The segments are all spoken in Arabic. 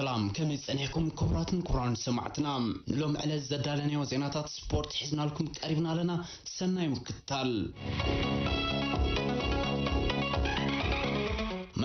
سلام كم يستنيكم كبراتن كبران سمعتنا لوم على الزدالة وزيناتات سبورت حزنا لكم تقريبنا لنا سنة مكتال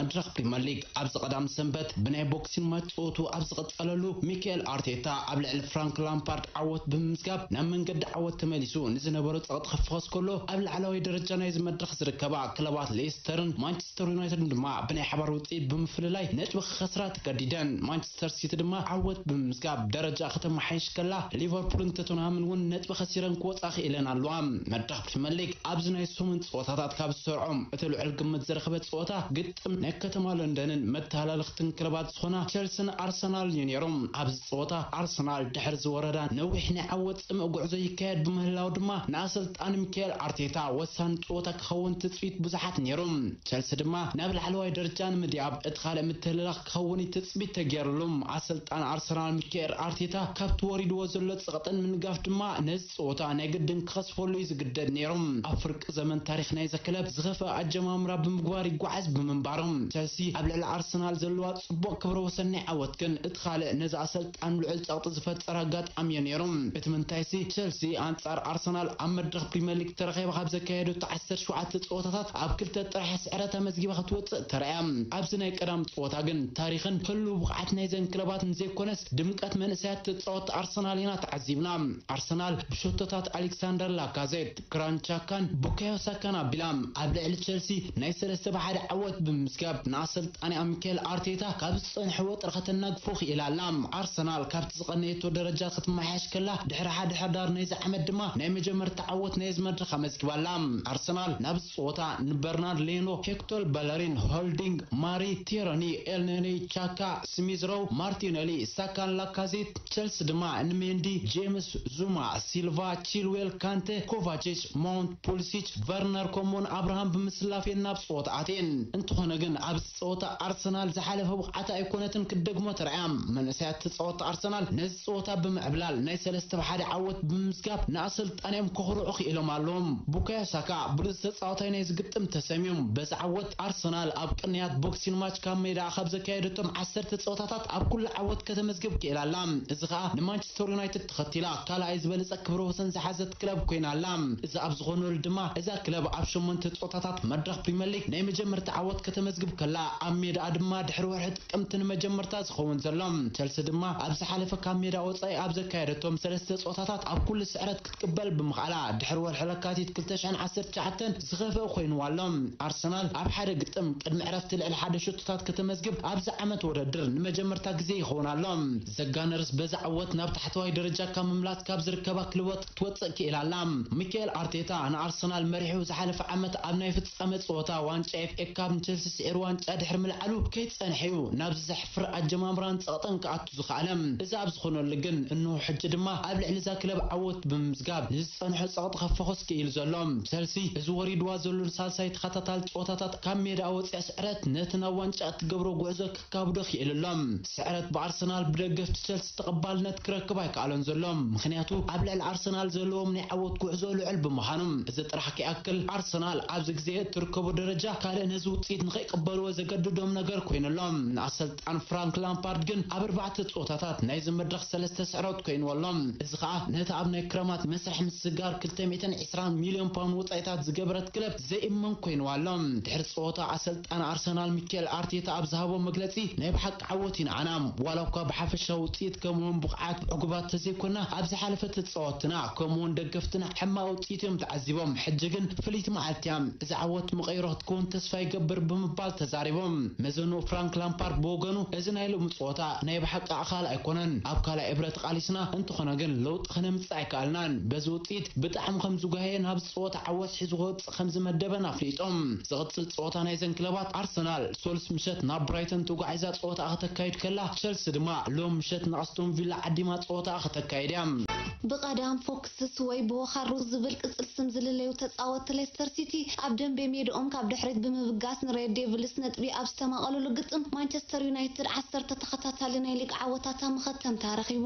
መድረኽ ፕሪምየር ሊግ ኣብ ዝቐዳም ሰንበት ብናይ ቦክሲን መጫወቱ ኣብ ዝቐጸለሉ ሚካኤል ኣርቴታ ኣብ ልዕሊ ፍራንክ ላምፓርድ ዓወት ብምምዝጋብ ናብ መንገዲ ዓወት ተመሊሱ ንዝነበረ ጸቕጥ ክፍኸስ ከሎ ኣብ ላዕለዋይ ደረጃ ናይዚ መድረኽ ዝርከባ ክለባት ሌስተርን ማንቸስተር ዩናይትድን ድማ ብናይ ሓባር ውፅኢት ብምፍልላይ ነጥቢ ክኸስራ ተገዲደን ማንቸስተር ሲቲ ድማ ዓወት ብምምዝጋብ ደረጃ ከተመሓይሽ ከላ ሊቨርፑልን ቶተንሃምን እውን ነጥቢ ከሲረን ክወፃ ክኢለን ኣለዋ መድረኽ ፕሪምየር ሊግ ኣብዚ ናይ ስሙን ፀወታታት ካብ ዝሰርዖም እቲ ልዑል ግምት ዝረኸበ ፀወታ ግጥም ናይ ከተማ ለንደንን መተሃላለኽትን ክለባት ዝኾና ቸልስን ኣርሰናልን ነይሮም ኣብዚ ፀወታ ኣርሰናል ድሕር ዝወረዳ ነዊሕ ናይ ዓወት ፅምዕ ጉዕዞ ይካየድ ብምህላው ድማ ንኣሰልጣኒ ሚካኤል ኣርቴታ ወሳኒ ፀወታ ክኸውን ትፅቢት ብዙሓት ነይሮም ቸልሲ ድማ ናብ ላዕለዋይ ደረጃ ንምድያብ እቲ ካልእ ምትልላኽ ክኸውን ትፅቢት ተገይሩሎም ኣሰልጣን ኣርሰናል ሚካኤል ኣርቴታ ካብቲ ወሪድዎ ዘሎ ፀቕጥን ምንጋፍ ድማ ነዚ ፀወታ ናይ ግድን ክኸስፈሉ እዩ ዝግደድ ነይሮም ኣብ ፍርቂ ዘመን ታሪክ ናይዚ ክለብ ዝኸፈ ኣጀማምራ ብምግባር ይጓዓዝ ብምንባሮም ከም ቸልሲ ኣብ ልዕሊ ኣርሰናል ዘለዋ ፅቡቅ ክብረ ወሰኒ ዓወት ግን እቲ ካልእ ነዚ ኣሰልጣን ልዑል ፀቕጢ ዝፈጠረ ኣጋጣሚ እዩ ነይሮም እቲ ምንታይሲ ቸልሲ ኣንጻር ኣርሰናል ኣብ መድረክ ፕሪምየር ሊግ ተረኺባ ካብ ዘካየዱ 17 ፀወታታት ኣብ ክልተ ጥራሕ ስዕረ ተመዝጊባ ክትወፅእ ተረኣያ ኣብዚ ናይ ቀዳም ፀወታ ግን ታሪክን ህሉው ብቕዓት ናይዘን ክለባት ንዘይኮነስ ድምቀት መንእሰያት ትፃወት ኣርሰናል ኢና ተዓዚብና ኣርሰናል ብሸቶታት ኣሌክሳንደር ላካዜት ግራንቻካን ቡካዮ ሳካን ኣቢላ ኣብ ልዕሊ ቸልሲ ናይ ሰለስተ ብሓደ ዓወት ብምስጋ ምዝጋብ ንኣሰልጣኒ ኣሚኬል ኣርቴታ ካብ ዝፀንሕዎ ጥረ ክኢላ ክኢላላም ኣርሰናል ካብቲ ዝቐነየቶ ደረጃ ክትመሓሽ ከላ ድሕሪ ሓደ ሕዳር ናይዚ ዓመት ድማ ናይ መጀመርቲ ዓወት ናይዚ መድረክ ኣመዝጊባላ ኣርሰናል ናብ ዝፅወታ ንበርናርድ ሌኖ ሄክቶር በለሪን ሆልዲንግ ማሪ ቴሮኒ ኤልነኒ ቻካ ስሚዝሮው ማርቲነሊ ሳካን ላካዜት ቸልሲ ድማ ንሜንዲ ጄምስ ዙማ ሲልቫ ቺልዌል ካንተ ኮቫችች ማውንት ፖሊሲች ቨርነር ኮሞን ኣብርሃም ብምስላፌን ናብ ፅወት ኣትየን እንትኾነ ግን ኣብ ዝፀወታ ኣርሰናል ዝሓለፈ ብቕዓት ኣይኮነትን ክደግሞ ተርኣያ መንእሰያት ትፀወታ ኣርሰናል ነዚ ፀወታ ብምዕብላል ናይ ሰለስተ ብሓደ ዓወት ብምምዝጋብ ንኣሰልጣንዮም ከኽርዑ ክኢሎም ኣለዎም ቡካዮ ሳካ ብሉፅ ተፃወታይ ናይ ዝግጥም ተሰሚዮም በዚ ዓወት ኣርሰናል ኣብ ቅንያት ቦክሲን ማች ካብ ሜዳ ካብ ዘካየደቶም ዓሰርተ ፀወታታት ኣብ ኩሉ ዓወት ከተመዝግብ ክኢላ ኣላ እዚ ከዓ ንማንቸስተር ዩናይትድ ተኸቲላ ካልኣይ ዝበለፀ ክብረ ወሰን ዝሓዘት ክለብ ኮይና ኣላ እዚ ኣብ ዝኾነሉ ድማ እዛ ክለብ ኣብ ሸሞንተ ፀወታታት መድረኽ ፕሪምየር ሊግ ናይ መጀመርታ ዓወት ከተመዝግብ كتكتب كلا أمير أدما دحر ورحت كمتن مجمرتا سخون زلم تلس دما أبز حالفة كاميرا وطاي أبز كايرتوم سلسة وطاطات أب كل سعرات كتكبل بمخالا دحر ورحلقات يتكلتش عن عصر تشعتن زغفة وخين والم أرسنال أب حارة قتم قدم عرفت لإل حادة شطوطات كتمزقب أبز عمت وردر نمجمرتا كزي خون اللم زقانرس بز عوت ناب تحت واي درجة كاملات كابزر كباك لوت توتس كيلا لام ميكيل أرتيتا عن أرسنال مريح وزحالف عمت أبناي فتس أمت صوتا وان شايف إكاب نتلسس ዋንጫ ድሕሪ ምልዓሉ ከይፀንሐዩ ናብ ዘሕፍር ኣጀማምራን ፀቕጥን ክኣቱ ዝኽኣለም እዚ ኣብ ዝኾነሉ ግን እንሆ ሕጂ ድማ ኣብ ልዕሊ እዛ ክለብ ዓወት ብምምዝጋብ ንዝፀንሖ ፀቕጢ ከፈኾስ ክኢሉ ዘሎም ሰልሲ እዚ ወሪድዋ ዘሎ ንሳልሳይ ተኸታታል ጨወታታት ካብ ሜዳ ወፂያ ስዕረት ነቲ ናብ ዋንጫ እትገብሮ ጉዕዞ ክካብዶ ክኢልሎም ስዕረት ብኣርሰናል ብደገፍቲ ቸልሲ ተቐባልነት ክረክብ ኣይከኣሎን ዘሎም ምክንያቱ ኣብ ልዕሊ ኣርሰናል ዘለዎም ናይ ዓወት ጉዕዞ ልዑል ብምዃኖም እዚ ጥራሕ ክኣክል ኣርሰናል ኣብዚ ግዜ እትርከቦ ደረጃ ካልእ ነዚ ውፅኢት ንኸይቅበ ዝግበርዎ ዘገድዶም ነገር ኮይኑ ሎም ንኣሰልጣን ፍራንክ ላምፓርድ ግን ኣብ ኣርባዕተ ፆታታት ናይዚ መድረክ ሰለስተ ስዕረት ኮይንዎሎም እዚ ከዓ ነቲ ኣብ ናይ ክረማት መስርሕ ምስጋር 220 ሚልዮን ፓውንድ ውፃኢታት ዝገበረት ክለብ ዘይእመን ኮይንዋሎም ድሕሪ ፀወታ ኣሰልጣን ኣርሰናል ሚኬል ኣርቴታ ኣብ ዝሃቦ መግለፂ ናይ ብሓቂ ዓወት ይንዓና ዋላ እኳ ብሓፈሻ ውፅኢት ከምውን ብቕዓት ዕጉባት ተዘይኮና ኣብ ዝሓለፈ ተፃወትና ከምውን ደገፍትና ሕማቅ ውፅኢት እዮም ተዓዚቦም ሕጂ ግን ፍልይቲ መዓልትያ እዚ ዓወት መቐይሮ ክትከውን ተስፋ ይገብር ብምባል تزاريبهم مزنو فرانك لامبارد بوغنو ازن هيلو مصوتا نايب حق اخال ايكونن ابكال ابرت قاليسنا انت خناغن لوط خنمص ايكالنان بزوطيت بطعم خمزغاين هاب صوت عوس حزغوت خمز مدبنا فليطم زغتل صوتا نايزن كلبات ارسنال سولس مشت ناب برايتن توغ عايزا صوتا اختكايد كلا تشيلسي دما لوم مشت ناستون فيلا عديما صوتا اختكايد يم ብቐዳም ፎክስስ ወይ ብወኻሩ ዝብል ቅፅል ስም ዝልለዩ ተፃወቲ ሌስተር ሲቲ ኣብ ደንቤ ሜድኦም ካብ ድሕሪት ብምብጋስ ንሬድ ዴቪል ሽድስተ ነጥቢ ኣብ ዝተማቐለሉ ግጥም ማንቸስተር ዩናይትድ ዓሰርተ ተኸታታሊ ናይ ሊግ ዓወታታ መኸተምታ ረኺቡ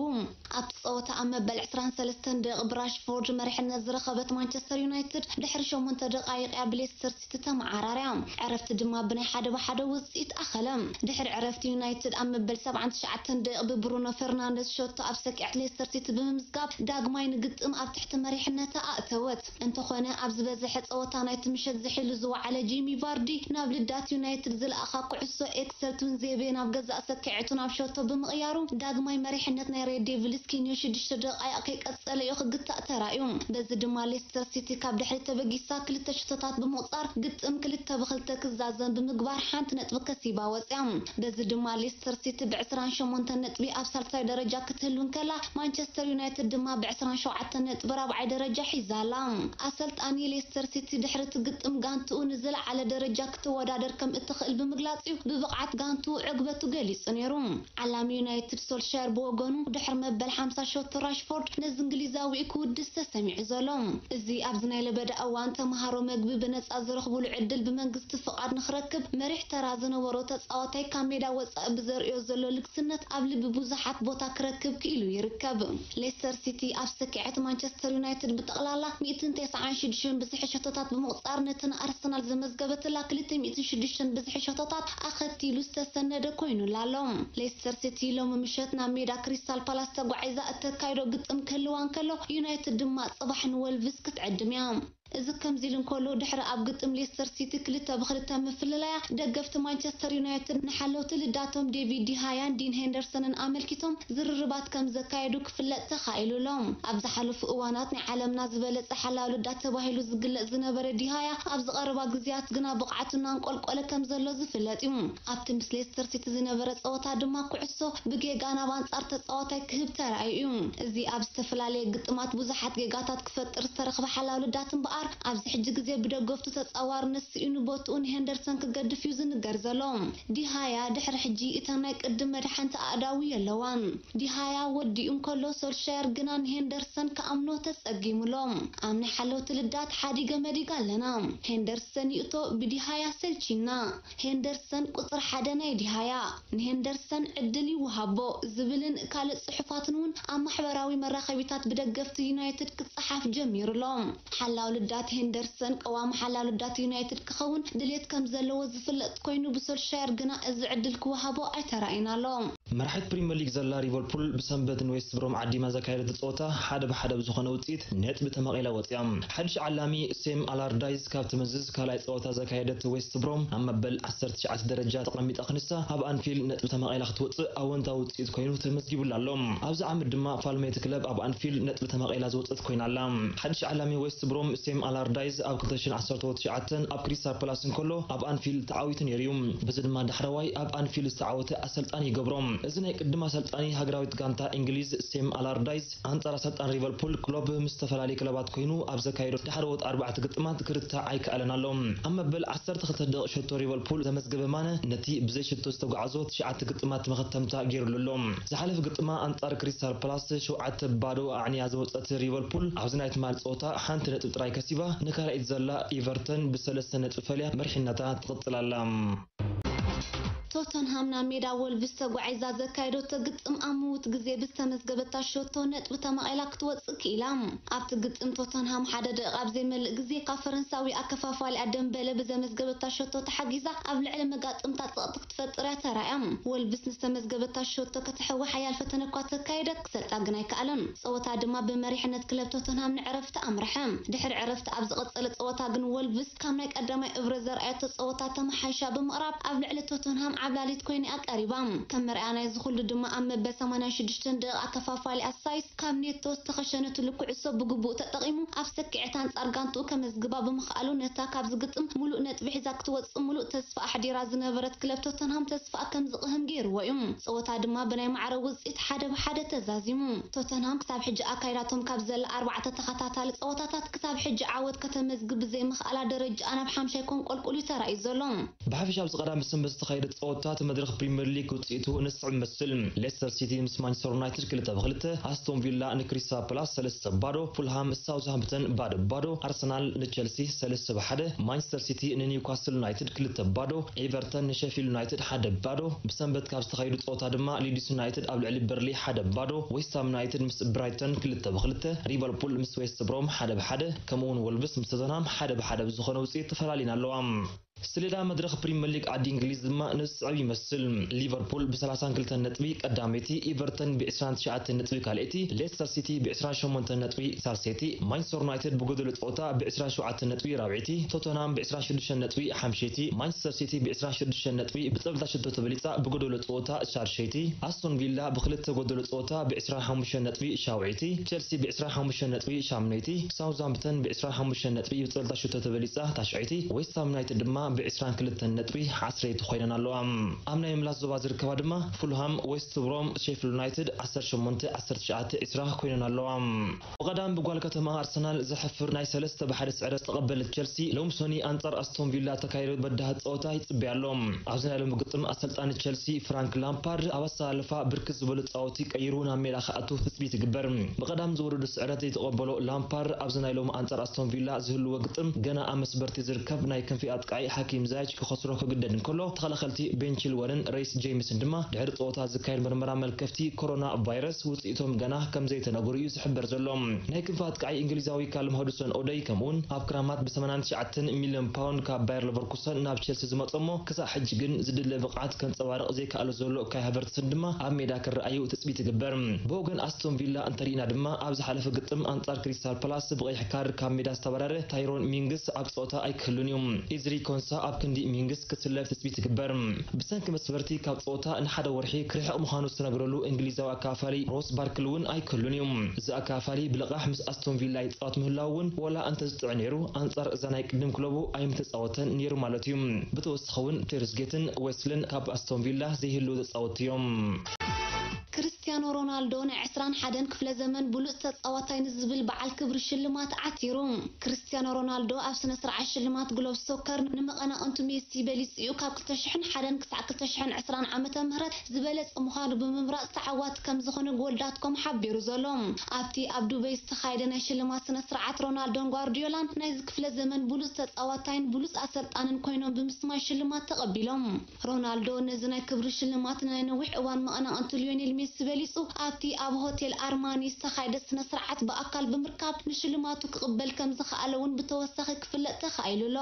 ኣብቲ ፀወታ ኣብ መበል 23 ደቂ ብራሽፎርድ መሪሕነት ዝረኸበት ማንቸስተር ዩናይትድ ድሕሪ 8 ደቃይቅ ኣብ ሌስተር ሲቲ ተመዓራርያ ዕረፍቲ ድማ ብናይ ሓደ ብሓደ ውፅኢት ኣኸለ ድሕሪ ዕረፍቲ ዩናይትድ ኣብ መበል 79 ደቂ ብብሩኖ ፈርናንደስ ሸቶ ኣብ ሰቂዕት ሌስተር ሲቲ ብምምዝጋብ ዳግማይ ንግጥም ኣብ ትሕቲ መሪሕነታ ኣእተወት እንተኾነ ኣብ ዝበዝሐ ፀወታ ናይቲ ምሸት ዝሕሉ ዝወዓለ ጂሚ ቫርዲ ናብ ልዳት ዩናይትድ ዝለኣኻ ኩዕሶ ኤክሰርትን ዜቤ ናብ ገዛእ ሰኪዐቱ ናብ ሸቶ ብምቕያሩ ዳግማይ መሪሕነት ናይ ሬድ ዴቪልስ ኪንዮ 6 ደቃይ ከይቀፀለ እዩ ክግታእ ተራእዩ በዚ ድማ ሌስተር ሲቲ ካብ ድሕሪ ተበጊሳ ክልተ ሽቶታት ብምቁፃር ግጥም ክልተ ብክልተ ክዛዘን ብምግባር ሓንቲ ነጥቢ ከሲባ ወፅያ በዚ ድማ ሌስተር ሲቲ ብ28 ነጥቢ ኣብ ሳልሳይ ደረጃ ክትህልውን ከላ ማንቸስተር ዩናይትድ ድማ ብ27 ነጥቢ ራብዓይ ደረጃ ሒዛላ ኣሰልጣኒ ሌስተር ሲቲ ድሕሪ ትግጥም ጋንትኡ ንዝለዓለ ደረጃ ክትወዳደር ከም ክጥቀም እትኽእል ብምግላጽ እዩ ብብቕዓት ጋንቱ ዕግበቱ ገሊጹ ነይሩ ዓላሚ ዩናይትድ ሶልሻር ብወገኑ ድሕሪ መበል 50 ሸት ራሽፎርድ ነዚ እንግሊዛዊ ክውድስ ተሰሚዑ ዘሎ እዚ ኣብዚ ናይ ለበዳ እዋን ተምሃሮ መግቢ ብነፃ ዝረኽብሉ ዕድል ብመንግስቲ ፍቓድ ንኽረክብ መሪሕ ተራ ዝነበሮ ተፃዋታይ ካብ ሜዳ ወፃኢ ብዘርእዮ ዘሎ ልግስነት ኣብ ልቢ ብዙሓት ቦታ ክረክብ ክኢሉ ይርከብ ሌስተር ሲቲ ኣብ ሰኪዐት ማንቸስተር ዩናይትድ ብጠቕላላ 196 ብዝሒ ሸቶታት ብምቑፃር ነትን ኣርሰናል ዘመዝገበትላ 206 شن بزحش تطاط أخذتي لست سنة دكوينو لالوم ليستر سيتي لو مشتنا ميرا كريستال بالاس تقو عزاء قد أم كلو يونايتد دمات صباح نوال فيسكت يام እዚ ከምዚ ኢሉ እንከሎ ድሕሪ ኣብ ግጥም ሌስተር ሲቲ ክልተ ብክልተ ምፍልላያ ደገፍቲ ማንቸስተር ዩናይትድ ንሓለውቲ ልዳቶም ዴቪድ ዲሃያን ዲን ሄንደርሰንን ኣመልኪቶም ዝርርባት ከም ዘካየዱ ክፍለጥ ተኻኢሉሎም ኣብ ዝሓለፉ እዋናት ናይ ዓለምና ዝበለፀ ሓላው ልዳት ተባሂሉ ዝግለጽ ዝነበረ ዲሃያ ኣብ ዝቐረባ ግዜያት ግና ብቕዓቱ እናንቆልቆለ ከም ዘሎ ዝፍለጥ እዩ ኣብቲ ምስ ሌስተር ሲቲ ዝነበረ ፀወታ ድማ ኩዕሶ ብጌጋ ናብ ኣንጻር ተፃዋታይ ክህብ ተራእዩ እዩ እዚ ኣብ ዝተፈላለየ ግጥማት ብዙሓት ጌጋታት ክፈጥር ዝተረኽበ ሓላው ልዳት እምበኣር ምፍጣር ኣብዚ ሕጂ ግዜ ብደገፍቱ ተፃዋርነት ስኢኑ ቦትኡን ሄንደርሰን ክገድፍ እዩ ዝንገር ዘሎ ዲሃያ ድሕሪ ሕጂ እተን ናይ ቅድም መድሓንቲ ኣእዳዊ ኣለዋን ዲሃያ ወዲኡ እንከሎ ሶልሻየር ግና ንሄንደርሰን ከኣምኖ ተፀጊሙሎም ኣብ ናይ ሓለውቲ ልዳት ሓዲገ መዲጋ ኣለና ሄንደርሰን ይእቶ ብዲሃያ ሰልቺና ሄንደርሰን ቁፅሪ ሓደ ናይ ዲሃያ ንሄንደርሰን ዕድል ይወሃቦ ዝብልን ካልእ ፅሑፋትን እውን ኣብ ማሕበራዊ መራኸቢታት ብደገፍቲ ዩናይትድ ክፀሓፍ ጀሚሩሎም ሓላው ወዳት ሄንደርሰን ቀዋሚ ሓላል ወዳት ዩናይትድ ክኸውን ድሌት ከም ዘለዎ ዝፍለጥ ኮይኑ ብሶልሻየር ግና እዚ ዕድል ክወሃቦ ኣይተራእይና ኣሎ መራሒት ፕሪምየር ሊግ ዘላ ሊቨርፑል ብሰንበት ንዌስት ብሮም ዓዲማ ዘካየደት ፀወታ ሓደ ብሓደ ብዝኾነ ውፅኢት ነጥቢ ተመቒላ ወፂኦም ሓድሽ ዓላሚ ሴም ኣላርዳይዝ ካብ ትምዝዝ ካልኣይ ፀወታ ዘካየደት ዌስት ብሮም ኣብ መበል 19 ደረጃ ተቐሚጣ ክንሳ ኣብ ኣንፊል ነጥቢ ተመቒላ ክትወፅእ ኣወንታዊ ውፅኢት ኮይኑ ተመዝጊቡላ ኣሎ ኣብዚ ዓመት ድማ ፋልሜት ክለብ ኣብ ኣንፊል ነጥቢ ተመቒላ ዝወፀት ኮይና ኣላ ሓድሽ ዓላሚ ዌስት ብሮም ሴም ቲም ኣላርዳይዝ ኣብ 219 ኣብ ክሪስታል ፓላስ እንከሎ ኣብ አንፊልድ ተዓዊትን የርዩም በዚ ድማ ዳሕረዋይ ኣብ አንፊልድ ዝተዓወተ ኣሰልጣን ይገብሮም እዚ ናይ ቅድም ኣሰልጣኒ ሃገራዊት ጋንታ እንግሊዝ ሴም ኣላርዳይዝ ኣንጻር ኣሰልጣን ሊቨርፑል ክሎብ ምስ ዝተፈላለዩ ክለባት ኮይኑ ኣብ ዘካይዶ ዳሕረ ወጥ ኣርባዕተ ግጥማት ክርታዕ ኣይከኣለን ኣሎ ኣብ መበል 12 ደቂ ሸቶ ሊቨርፑል ዘመዝገበ ማነ ነቲ ብዘይ ሽቶ ዝተጓዓዞ ትሽዓተ ግጥማት መኸተምታ ገይሩሉ ኣሎ ዝሓለፈ ግጥማ ኣንጻር ክሪስታል ፓላስ ሸውዓተ ባዶ ኣዕንያ ዝወፀት ሊቨርፑል ኣብዚ ናይ ትማል ፀወታ ሓንቲ ነጥብ ጥራይ ከስ ተሓሲባ ንካልኣይት ዘላ ኤቨርተን ብሰለስተ ነጥቢ ፈልያ መርሒነታ ትቕፅል ኣላ توتنهام ناميدا ولفز تقعيزا زكايدو تقط ام اموت قزي بس تمزقب التاشو تونت وتمقيلاك توتسك إلام اب تقط ام توتنهام حدا دقاب زي مل قزي قا فرنساوي اكفافا لقدم بلا بزي مزقب التاشو تو تحقيزا اب لعلم مقات ام تاتقطك تفتر يا ترى ام ولفز نستمزقب التاشو تو كتحو حيا الفتنكوا تكايدك سلت اقناي كالن صوتا دما بمريح انت كلب توتنهام نعرفت امرحم دحر عرفت اب زغط قلت صوتا قن ولفز كاملك قدامي ابرزر ايتو صوتا تمحيشا بمقرب اب لعلم توتنهام عبالت كوين أقربا كم رأينا يزخل دم أم بسمانا شدشتن دقا كفافالي أسايس كم نيتو استخشنة لكو عصو بقبو تتقيمو أفسك إعتان تأرغانتو كم زقبا بمخالو نتاك أبزقتم ملو نت بحزاك توتس ملو تسفا أحدي رازنا برت كلب توتنهم تسفا كم زقهم غير ويوم سوطا دم بني معروز إتحاد بحادة تزازيمو توتنهم كتاب حج أكايراتهم كابزل أربعة تتخطاتا لسوطاتات كتاب حج عاود كتمز قبزي مخالا درج أنا بحامشي كون قول قولي ترى إزولون بحفش أبز قرام بسم بستخيرت تصوتات مدرخ بريمير ليج وتسئتو نسع مسلم ليستر سيتي مس مانشستر يونايتد كلتا بغلته استون فيلا نكريسا بلاس سلسة بارو فولهام ساوثهامبتون بارو بارو ارسنال نتشيلسي سلسة بحده مانشستر سيتي نيوكاسل يونايتد كلتا بارو ايفرتون نشيفيل يونايتد حدا بارو بسنبت كاب استخيدو تصوتا دما ليدس يونايتد اب علي برلي حدا بارو ويستام يونايتد مس برايتون كلتا بغلته ليفربول مس ويست بروم حدا بحده كمون ولبس مس توتنهام حدا بحدا بزخنه وسيت ተፈላለዩና ኣለዋ سلدا مدرخ بريم ليج عدي انجليز ما نسعي يمسل ليفربول ب 33 نطبي قداميتي ايفرتون ب 29 نطبي كالئتي ليستر سيتي ب 28 نطبي سالسيتي مانشستر يونايتد بغدل طوطا ب 27 نطبي رابعتي توتنهام ب 26 نطبي حمشيتي مانشستر سيتي ب 26 نطبي بطبلة شدو تبليصا بغدل طوطا شارشيتي استون فيلا بخلت غدل طوطا ب 25 نطبي شاوعيتي تشيلسي ب 25 نطبي شامنيتي ساوثهامبتون ب 25 نطبي بطبلة شدو تبليصا تاشعيتي ويست هام يونايتد ما ፉልሃም ብ22 ነጥቢ 10 ኮይነን ኣለዋ ኣብ ናይ ምላስ ዞባ ዝርከባ ድማ ፉልሃም ዌስት ብሮም ሼፊል ዩናይትድ 18 19 20 ኮይነን ኣለዋ ብቐዳም ብጓል ከተማ ኣርሰናል ዘሕፍር ናይ ሰለስተ ብሓደ ስዕረት ዝተቐበለት ቸልሲ ሎምሶኒ ኣንጻር ኣስቶን ቪላ ተካይደ በዳሃ ፀወታ ይፅበያ ኣሎም ኣብዚ ናይ ሎም ግጥም ኣሰልጣኒ ቸልሲ ፍራንክ ላምፓርድ ኣብ ኣሰላለፋ ብርክት ዝበሉ ፃወቲ ቀይሩ ናብ ሜዳ ክኣቱ ትፅቢት ይግበር ብቐዳም ዝወረዱ ስዕረት ዘይተቐበሎ ላምፓርድ ኣብዚ ናይ ሎም ኣንጻር ኣስቶን ቪላ ዝህልዎ ግጥም ገና ኣብ መስበርቲ ዝርከብ ናይ ክንፊ ኣጥቃይ ሓኪም ዛጅ ክኸስሮ ክግደድ እንከሎ ተኸላኸልቲ ቤንቺል ወንን ሬስ ጄምስን ድማ ድሕሪ ፀወታ ዝካየድ ምርመራ መልከፍቲ ኮሮና ቫይረስ ውፅኢቶም ገና ከም ዘይተነገሩ እዩ ዝሕበር ዘሎ ናይ ክንፋ ጥቃዒ እንግሊዛዊ ካልም ሃዱሰን ኦደይ ከምኡውን ኣብ ክራማት ብ89 ሚሊዮን ፓውንድ ካብ ባየር ለቨርኩሰን ናብ ቸልሲ ዝመፀ እሞ ክሳብ ሕጂ ግን ዝድለ ብቕዓት ከንፀባርቕ ዘይከኣለ ዘሎ ካይ ሃቨርትስን ድማ ኣብ ሜዳ ክረኣዩ ትፅቢት ይግበር ብወገን ኣስቶን ቪላ እንተሪኢና ድማ ኣብ ዝሓለፈ ግጥም ኣንጻር ክሪስታል ፓላስ ብቀይሕ ካርድ ካብ ሜዳ ዝተባረረ ታይሮን ሚንግስ ኣብ ፀወታ ኣይክህሉን እዩ ኢዝሪ ኮንሳ እንስሳ ኣብ ክንዲ መንግስቲ ክትስለፍ ትፅቢት ትግበር ብሰንኪ መስፈርቲ ካብ ፀወታ ንሓደ ወርሒ ክርሕቕ ምዃኑ ዝተነግረሉ እንግሊዛዊ ኣካፋሊ ሮስ ባርክል እውን ኣይክህሉን እዩ እዚ ኣካፋሊ ብልቓሕ ምስ ኣስቶን ቪላይ ይፃወት ምህላው እውን ዋላ እንተዝጥዕ ነይሩ ኣንጻር እዛ ናይ ቅድም ክለቡ ኣይምተፃወተን ነይሩ ማለት እዩ ብተወሳኺ እውን ቴርስጌትን ወስልን ካብ ኣስቶን ቪላ ዘይህልው ተፃወቲ እዮም ክርስቲያኖ ሮናልዶ ናይ 21 ክፍለ ዘመን ብሉፅ ተፃዋታይ ንዝብል በዓል ክብሪ ሽልማት ዓቲሩ ክርስቲያኖ ሮናልዶ ኣብ ስነ ስርዓት ሽልማት ግሎብ ሶከር ንመቐናቐንቱ ሜሲ በሊፅ እዩ ካብ 2001 ክሳብ 2020 ዓመተ ምህረት ዝበለፀ ምዃኑ ብምምራፅ ተዓዋት ከም ዝኾነ ጎልዳትኮም ሓቢሩ ዘሎ ኣብቲ ኣብ ዱበይ ዝተኻየደ ናይ ሽልማት ስነ ስርዓት ሮናልዶን ጓርዲዮላን ናይዚ ክፍለ ዘመን ብሉፅ ተፃዋታይን ብሉፅ ኣሰልጣንን ኮይኖም ብምስማይ ሽልማት ተቐቢሎም ሮናልዶ ነዚ ናይ ክብሪ ሽልማት ናይ ነዊሕ እዋን መቐናቐንቱ ሊዮኔል ሜሲ በሊፅ ሓዊሱ ኣብቲ ኣብ ሆቴል ኣርማኒ ዝተኻየደ ስነ ስርዓት ብኣካል ብምርካብ ንሽልማቱ ክቕበል ከም ዝኽኣለ እውን ብተወሳኺ ክፍለጥ ተኻኢሉ ኣሎ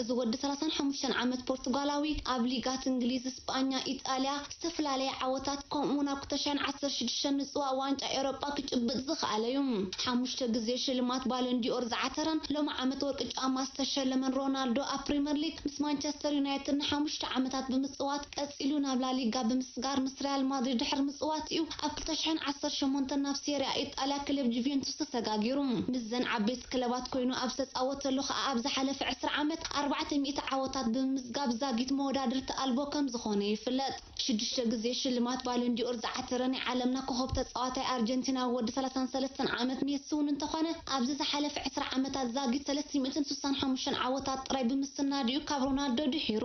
እዚ ወዲ 35 ዓመት ፖርቱጋላዊ ኣብ ሊጋት እንግሊዝ ስጳኛ ኢጣልያ ዝተፈላለየ ዓወታት ከምኡውን ኣብ 216 ንፅዋዕ ዋንጫ ኤሮጳ ክጭብጥ ዝኽኣለ እዩ ሓሙሽተ ግዜ ሽልማት ባሎንዲኦር ዝዓተረን ሎሚ ዓመት ወርቂ ጫማ ዝተሸለመን ሮናልዶ ኣብ ፕሪምየር ሊግ ምስ ማንቸስተር ዩናይትድ ንሓሙሽተ ዓመታት ብምፅዋት ቀፂሉ ናብ ላሊጋ ብምስጋር ምስ ሪያል ማድሪድ ድሕሪ ምፅዋት እዩ ኣብክልተሽሕን ዓሰርተ ሸሞንተን ናብ ሴርያ ኢጣልያ ክለብ ጁቬንቱስ ተሰጋጊሩ ምዘን ዓበይቲ ክለባት ኮይኑ ኣብ ዝተፃወተሉ ከዓ ኣብ ዝሓለፈ 20 ዓመት 400 ዓወታት ብምምዝጋብ ዛጊት መወዳድርቲ ኣልቦ ከም ዝኾነ ይፍለጥ ሽዱሽተ ግዜ ሽልማት ባሎንዲኦር ዝዓተረ ናይ ዓለምና ኮኸብ ተፃዋታይ ኣርጀንቲና ወዲ 33 ዓመት ሜሲ እውን እንተኾነ ኣብዚ ዝሓለፈ 20 ዓመታት ዛጊት 365 ዓወታት ጥራይ ብምስናድኡ ካብ ሮናልዶ ድሒሩ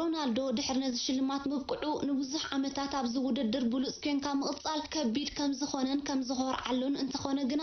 ሮናልዶ ድሕር ነዚ ሽልማት ምብቅዑ ንብዙሕ ዓመታት ኣብዚ ውድድር ብሉፅ ኮንካ ምቕልቲ ምቕፃል ከቢድ ከም ዝኾነን ከም ዝኾርዓሉን እንተኾነ ግና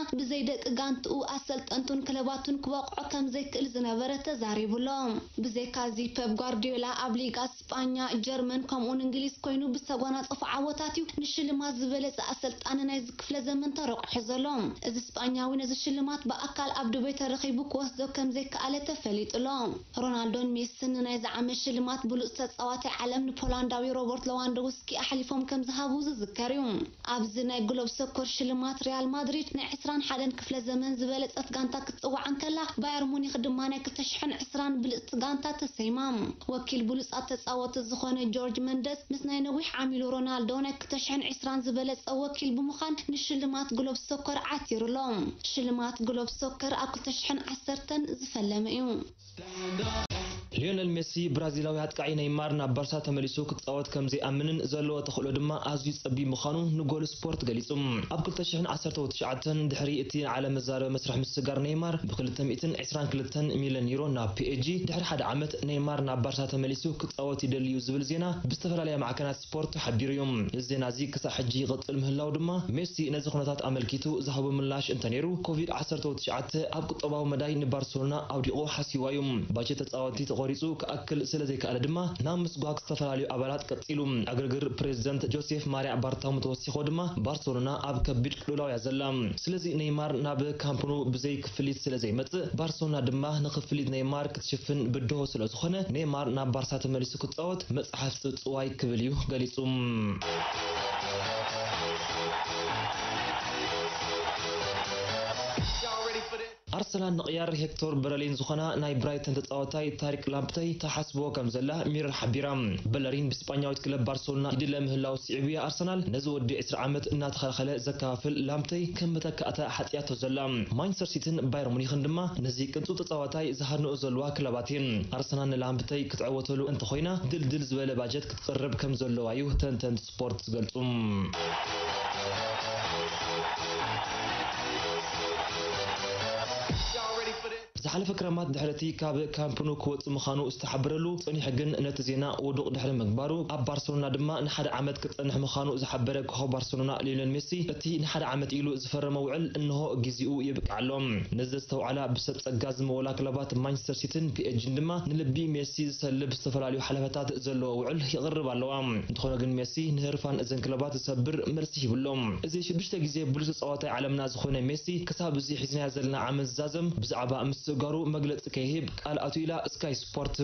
ደቂ ጋንትኡ ኣሰልጠንቱን ክለባቱን ክበቕዖ ከም ዘይክእል ዝነበረ ተዛሪቡሎም ብዘይካዚ ፐፕ ጓርዲዮላ ኣብ ሊጋ ስጳኛ ጀርመን ከምኡን እንግሊዝ ኮይኑ ብዝተጓናፀፉ ዓወታት እዩ ንሽልማት ዝበለፀ ኣሰልጣኒ ናይ ዝክፍለ ዘመን ተረቑሑ ዘሎም እዚ ስጳኛዊ ነዚ ሽልማት ብኣካል ኣብ ድበይ ተረኺቡ ክወስዶ ከም ዘይከኣለ ተፈሊጡሎም ሮናልዶን ሜስን ናይ ዝዓመ ሽልማት ብሉፅ ተፃዋታይ ዓለም ንፖላንዳዊ ሮበርት ለዋንዶውስኪ ኣሕሊፎም ከም ዝሃቡ ዝዝከር እዩ اب زناي قلوب سكر شلمات ريال مدريد ن 20 حدن كفله زمن زبلت افغانتا كتصوع عن كلا بايرن ميونخ دمانه كتشحن 20 بالافغانتا تسيمام وكيل بولس اتصاوت زخونه جورج مندس مسنا نويح عميل رونالدو نكتشحن 20 زبلت وكيل بمخان نشلمات قلوب سكر عتير لهم شلمات قلوب سكر اكو تشحن 10 زفلم ايون ሊዮነል ሜሲ ብራዚላውያት ቃዒ ነይማር ናብ ባርሳ ተመሊሱ ክፃወት ከምዘይኣምንን ዘለዎ ተኽእሎ ድማ ኣዝዩ ፀቢብ ምዃኑ ንጎል ስፖርት ገሊጹ ኣብ 2019 ድሕሪ እቲ ንዓለም መዛረበ መስርሕ ምስጋር ነይማር ብ222 ሚሊዮን ዩሮ ናብ ፒኤጂ ድሕሪ ሓደ ዓመት ነይማር ናብ ባርሳ ተመሊሱ ክፃወት ይደልዩ ዝብል ዜና ብዝተፈላለየ ማዕከናት ስፖርት ሓቢሩ እዩ እዚ ዜና እዚ ክሳብ ሕጂ ይቕፅል ምህላው ድማ ሜሲ ነዚ ኩነታት ኣመልኪቱ ዝሃቦ ምላሽ እንተ ነይሩ ኮቪድ-19 ኣብ ቁጠባዊ መዳይ ንባርሴሎና ኣውዲቑ ሓሲዋ እዩ ባጀ ተፃወቲ ተቆሪፁ ክኣክል ስለ ዘይከኣለ ድማ ናብ ምስጓግ ዝተፈላለዩ ኣባላት ቀፂሉ ኣገርግር ፕሬዚደንት ጆሴፍ ማርያ ባርታሙ ተወሲኮ ድማ ባርሰሎና ኣብ ከቢድ ቅልውላው እያ ዘላ ስለዚ ነይማር ናብ ካምፕኑ ብዘይ ክፍሊት ስለ ዘይመፅእ ባርሰሎና ድማ ንክፍሊት ነይማር ክትሽፍን ብድሆ ስለ ዝኾነ ነይማር ናብ ባርሳ ተመሊሱ ክፃወት መፅሓፍቲ ፅዋይ ክብል እዩ ገሊፁ ኣርሰናል ንቕያር ሄክቶር በረሊን ዝኾና ናይ ብራይተን ተፃወታይ ታሪክ ላምፕተይ ተሓስብዎ ከም ዘላ ሚር ሓቢራ በለሪን ብስጳኛዊት ክለብ ባርሴሎና ይድለ ምህላው ስዕብያ ኣርሰናል ነዚ ወዲ 20 ዓመት እናተኸለኸለ ዘከፋፍል ላምፕተይ ከም መተካእታ ሓጢያቶ ዘላ ማንቸስተር ሲቲን ባየር ሙኒኽን ድማ ነዚ ቅንፁ ተፃዋታይ ዝሃንኡ ዘለዋ ክለባት እየን ኣርሰናል ንላምፕተይ ክትዕወተሉ እንተኮይና ድልድል ዝበለ ባጀት ክትቅርብ ከም ዘለዋ እዩ ተንተንቲ ስፖርት ዝገልጹ ብሓለፈ ክረማት ድሕረቲ ካብ ካምፕኑ ክወፅእ ምዃኑ ዝተሓበረሉ ፀኒሕ ግን ነቲ ዜና ውዱቕ ድሕሪ ምግባሩ ኣብ ባርሰሎና ድማ ንሓደ ዓመት ክፀንሕ ምዃኑ ዝሓበረ ኮኸብ ባርሰሎና ሊዮነል ሜሲ እቲ ንሓደ ዓመት ኢሉ ዝፈረመ ውዕል እንሆ ግዜኡ ይብቅዓሎም ነዚ ዝተውዓላ ብሰብ ፀጋ ዝመወላ ክለባት ማንቸስተር ሲቲን ፒኤጅን ድማ ንልቢ ሜሲ ዝሰልብ ዝተፈላለዩ ሓለፈታት ዘለዎ ውዕል ይቕርብ ኣለዋ እንተኾነ ግን ሜሲ ንህርፋን እዘን ክለባት ዝሰብር መልሲ ይብሎም እዚ ሽዱሽተ ግዜ ብሉፅ ተፃዋታይ ዓለምና ዝኾነ ሜሲ ክሳብ እዚ ሒዝና ዘለና ዓመት ዛዘም ብዛዕባ ምስ ምትእግጋሩ መግለፂ ከይህብ ቃል ኣትዩ ኢላ ስካይ ስፖርት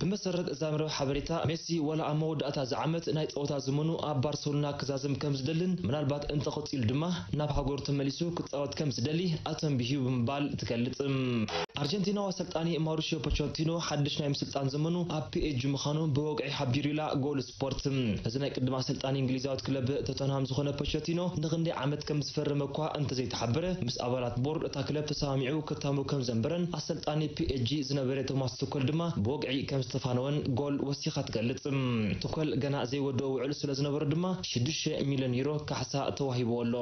ብመሰረት እዛ መርበብ ሓበሬታ ሜሲ ዋላ ኣብ መወዳእታ እዚ ዓመት ናይ ፀወታ ዝመኑ ኣብ ባርሰሎና ክዛዝም ከም ዝደልን ምናልባት እንተቐፂሉ ድማ ናብ ሃገሩ ተመሊሱ ክፃወት ከም ዝደሊ ኣተንቢሂ ብምባል ትገልጽ ኣርጀንቲናዊ ኣሰልጣኒ ማሩሽዮ ፖቸቲኖ ሓድሽ ናይ ምስልጣን ዘመኑ ኣብ ፒኤጅ ምዃኑ ብወቅዒ ሓቢሩላ ጎል ስፖርት እዚ ናይ ቅድሚ ኣሰልጣኒ እንግሊዛዊት ክለብ ቶተንሃም ዝኾነ ፖቸቲኖ ንክንደይ ዓመት ከም ዝፈርም እኳ እንተዘይተሓበረ ምስ ኣባላት ቦርድ እታ ክለብ ተሰማሚዑ ክታሙ ከም ዘንበረን ኣሰልጣኒ ፒኤጂ ዝነበረ ቶማስ ትኮል ድማ ብወቅዒ ከም ዝተፋነወን ጎል ወሲኻ ትገልጽ ትኮል ገና ዘይወድኦ ውዕሉ ስለ ዝነበሩ ድማ 6 ሚሊዮን ዩሮ ካሕሳ ተዋሂቦ ኣሎ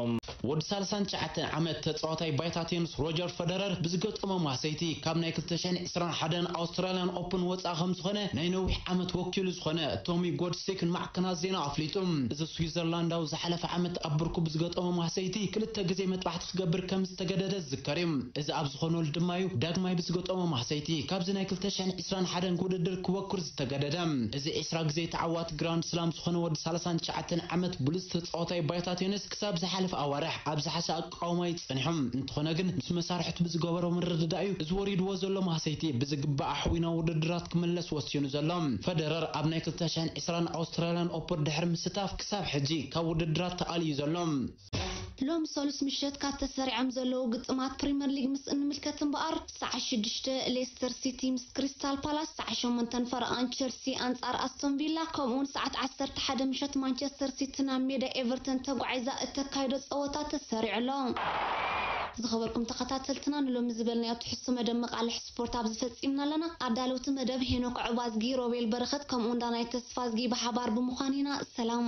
ወዲ 39 ዓመት ተፃዋታይ ባይታቴንስ ሮጀር ፈደረር ብዝገጠሞ ማሰይቲ ዩኒቨርሲቲ ካብ ናይ 221 ኣውስትራልያን ኦፕን ወፃኢ ከም ዝኾነ ናይ ነዊሕ ዓመት ወኪሉ ዝኾነ ቶሚ ጎድሴክን ማዕከናት ዜና ኣፍሊጡ እዚ ስዊዘርላንዳዊ ዝሓለፈ ዓመት ኣብ ብርኩብ ዝገጠመ ማህሰይቲ ክልተ ግዜ መጥባሕቲ ክገብር ከም ዝተገደደ ዝዝከር እዩ እዚ ኣብ ዝኾነሉ ድማ እዩ ዳግማይ ብዝገጠመ ማህሰይቲ ካብዚ ናይ 221 ውድድር ክወክር ዝተገደደ እዚ 20 ግዜ ተዓዋት ግራንድ ስላም ዝኾነ ወዲ 39 ዓመት ብሉፅ ተፃወታይ ባይታ ቴኒስ ክሳብ ዝሓለፈ ኣዋርሕ ኣብ ዝሓሸ ኣቃውማ ይፅኒሖም እንትኾነ ግን ምስ መሳርሕቱ ብዝገበሮ ምርድዳ እዩ ዝወሪድዎ ዘሎ ማህሰይቲ ብዝግባእ ኣሕዊና ውድድራት ክምለስ ወሲኑ ዘሎ ፈደረር ኣብ ናይ 220 ኣውስትራልያን ኦፕን ድሕሪ ምስታፍ ክሳብ ሕጂ ካብ ውድድራት ተኣልዩ ዘሎ ሎም ሰሉስ ምሸት ካብ ተሰሪዖም ዘለዉ ግጥማት ፕሪምየር ሊግ ምስ እንምልከት እምበኣር ሰዓ 6 ሌስተር ሲቲ ምስ ክሪስታል ፓላስ ሰዓ 8 ፈረቓን ቸልሲ ኣንጻር ኣስቶን ቪላ ከምኡውን ሰዓት 11 ምሸት ማንቸስተር ሲቲ ናብ ሜዳ ኤቨርተን ተጓዒዛ እተካይዶ ፀወታ ተሰሪዑ ኣሎ ዝኸበርኩም ተኸታተልትና ንሎሚ ዝበልናዮ ትሕሶ መደብ መቃልሕ ስፖርት ኣብ ዝፈፂምና ኣለና ኣዳለውቲ መደብ ሄኖክ ዕባዝጊ ሮቤል በረኸት ከምኡ እንዳ ናይ ተስፋ ዝጊ ብሓባር ብምዃን ኢና ሰላም